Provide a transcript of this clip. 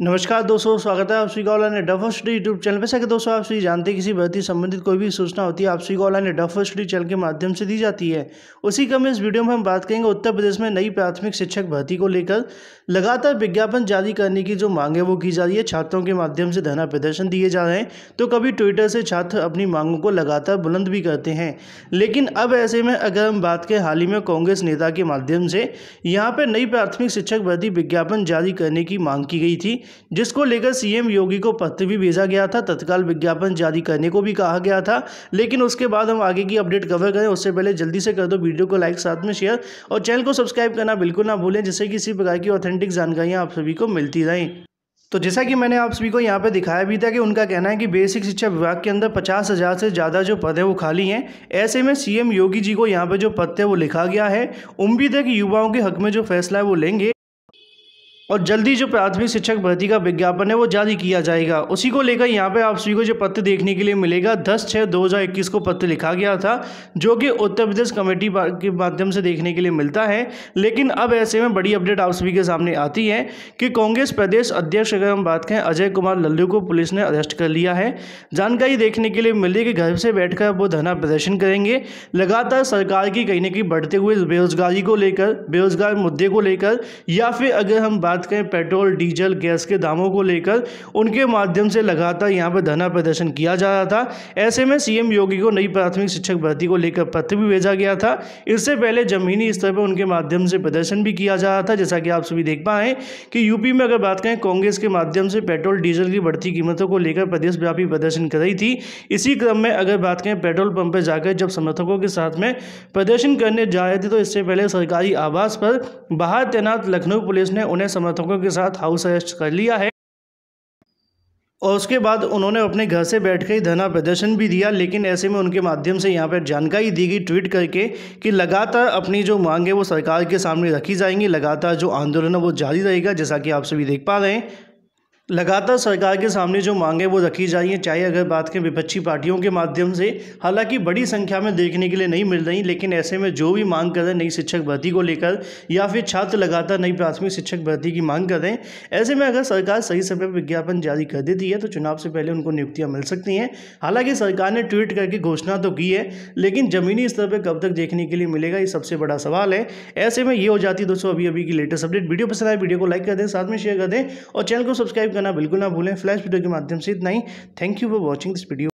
नमस्कार दोस्तों, स्वागत है आप सभी का online duffer study YouTube channel पर सके दोस्तों, आप सभी जानते हैं किसी भर्ती संबंधित कोई भी सूचना होती है, आप सभी को ऑनलाइन डफर स्टडी चैनल के माध्यम से दी जाती है। उसी क्रम में इस वीडियो में हम बात करेंगे उत्तर प्रदेश में नई प्राथमिक शिक्षक भर्ती को लेकर। लगातार विज्ञापन जारी करने की जो मांग है, वो की जा रही है। छात्रों के माध्यम से धरना प्रदर्शन दिए जा रहे हैं। तो कभी ट्विटर से छात्र अपनी मांगों को लगातार बुलंद भी करते हैं। लेकिन अब ऐसे में अगर हम बात करें हाल ही में कांग्रेस नेता के माध्यम से, यहाँ पर नई प्राथमिक शिक्षक भर्ती विज्ञापन जारी करने की मांग की गई थी। जिसको लेकर सीएम योगी को पत्र भी भेजा गया था। तत्काल विज्ञापन जारी करने को भी कहा गया था। लेकिन उसके बाद हम आगे की अपडेट कवर करें। उससे पहले जल्दी से कर दो वीडियो को लाइक साथ में शेयर और चैनल को सब्सक्राइब करना बिल्कुल ना भूलें, जिससे किसी प्रकार की ऑथेंटिक जानकारियाँ आप सभी को मिलती रहें। तो जैसा कि मैंने आप सभी को यहाँ पे दिखाया भी था कि उनका कहना है कि बेसिक शिक्षा विभाग के अंदर पचास हज़ार से ज़्यादा जो पद है वो खाली हैं। ऐसे में सीएम योगी जी को यहाँ पे जो पद है वो लिखा गया है। उम्मीद है कि युवाओं के हक में जो फैसला है वो लेंगे। और जल्दी जो प्राथमिक शिक्षक भर्ती का विज्ञापन है, वो जारी किया जाएगा। उसी को लेकर यहाँ पे आप सभी को जो पत्र देखने के लिए मिलेगा, दस छः दो हज़ार इक्कीस को पत्र लिखा गया था, जो कि उत्तर प्रदेश कमेटी के माध्यम से देखने के लिए मिलता है। लेकिन अब ऐसे में बड़ी अपडेट आप सभी के सामने आती है कि कांग्रेस प्रदेश अध्यक्ष, अगर हम बात करें, अजय कुमार लल्लू को पुलिस ने अरेस्ट कर लिया है। जानकारी देखने के लिए मिली कि घर से बैठ वो धरना प्रदर्शन करेंगे। लगातार सरकार की कहीं ना कहीं बढ़ते हुए बेरोजगारी को लेकर, बेरोजगार मुद्दे को लेकर, या फिर अगर हम बात बात करें पेट्रोल, डीजल, गैस के दामों को लेकर उनके माध्यम से लगातार यहाँ पर धरना प्रदर्शन किया जा रहा था। ऐसे में सीएम योगी को नई प्राथमिक शिक्षक भर्ती को लेकर पत्र भी भेजा गया था। इससे पहले जमीनी स्तर पर उनके माध्यम से प्रदर्शन भी किया जा रहा था, जैसा कि आप सभी देख पाए कि यूपी में अगर बात करें, कांग्रेस के माध्यम से पेट्रोल, डीजल की बढ़ती कीमतों को लेकर प्रदेशव्यापी प्रदर्शन कर रही थी। इसी क्रम में अगर बात करें, पेट्रोल पंप पर जाकर जब समर्थकों के साथ में प्रदर्शन करने जा रहे थे तो इससे पहले सरकारी आवास पर बाहर तैनात लखनऊ पुलिस ने उन्हें समर्थकों के साथ हाउस अरेस्ट कर लिया है। और उसके बाद उन्होंने अपने घर से बैठ कर ही धरना प्रदर्शन भी दिया, लेकिन ऐसे में उनके माध्यम से यहाँ पर जानकारी दी गई, ट्वीट करके कि लगातार अपनी जो मांग है वो सरकार के सामने रखी जाएँगी, लगातार जो आंदोलन है वो जारी रहेगा, जैसा कि आप सभी देख पा रहे हैं। लगातार सरकार के सामने जो मांगे वो रखी जा रही हैं। चाहे अगर बात करें विपक्षी पार्टियों के माध्यम से, हालाँकि बड़ी संख्या में देखने के लिए नहीं मिल रही, लेकिन ऐसे में जो भी मांग कर रहे हैं, नई शिक्षक भर्ती को लेकर, या फिर छात्र लगातार नई प्राथमिक शिक्षक भर्ती की मांग कर रहे हैं, ऐसे में अगर सरकार सही समय पर विज्ञापन जारी कर देती है तो चुनाव से पहले उनको नियुक्तियाँ मिल सकती हैं। हालाँकि सरकार ने ट्वीट करके घोषणा तो की है, लेकिन ज़मीनी स्तर पर कब तक देखने के लिए मिलेगा, ये सबसे बड़ा सवाल है। ऐसे में ये हो जाती है दोस्तों अभी अभी की लेटेस्ट अपडेट। वीडियो पसंद आए, वीडियो को लाइक कर दें, साथ में शेयर कर दें, और चैनल को सब्सक्राइब करना बिल्कुल ना भूलें। फ्लैश वीडियो के माध्यम से इतना ही। Thank you for watching this video